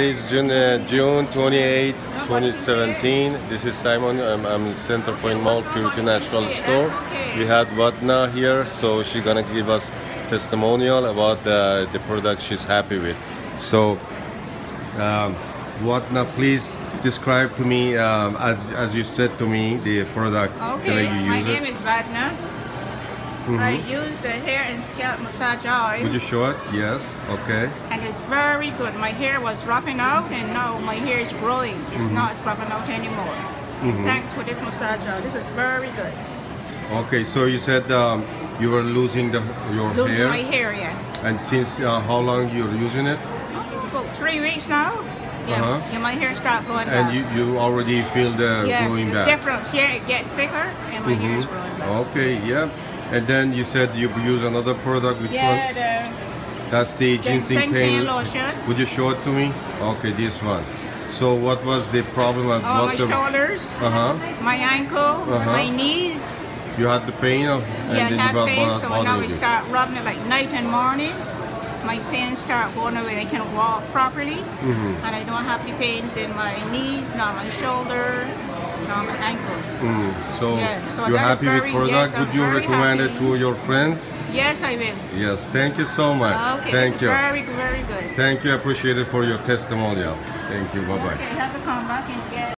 It's June, uh, June 28, 2017. This is Simon. I'm, I'm in Center Point Mall, Purity Natural Store. We had Vatna here, so she's gonna give us testimonial about the, the product she's happy with. So, um, Vatna, please describe to me, um, as, as you said to me, the product Okay, the way you my use name it. is Vadna. I use the hair and scalp massage oil, Would you show it? Yes. Okay. and it's very good. My hair was dropping out, and now my hair is growing. It's Mm-hmm. not dropping out anymore. Thanks for this massage oil. This is very good. Okay. So you said um, you were losing the your Losing hair, my hair, yes. and since uh, how long you're using it? About three weeks now. Yeah, Uh-huh. yeah my hair start growing And back. you, you already feel the yeah, growing the back. difference. Yeah, it gets thicker, and my hair is Mhm. growing back. Okay, yeah. And then you said you use another product. Which Yeah, one? the That's the ginseng ginseng pain. pain lotion. Would you show it to me? Okay, this one. So what was the problem at Oh, my bottom? shoulders, Uh huh. my ankle, Uh-huh. my knees. You had the pain of, Yeah, I you pain, so now you. start rubbing it like night and morning. My pain start going away. I can walk properly, Mm-hmm. and I don't have the pains in my knees, not my shoulder, my ankle. Mm, So Yeah, so you're happy with product? yes, I'm Would you very recommend it to your friends? Yes, I will. Yes. Thank you so much. Okay, Thank you. very, very good. Thank you. I appreciate it for your testimonial. Thank you. Bye bye. Okay, have to come back and get.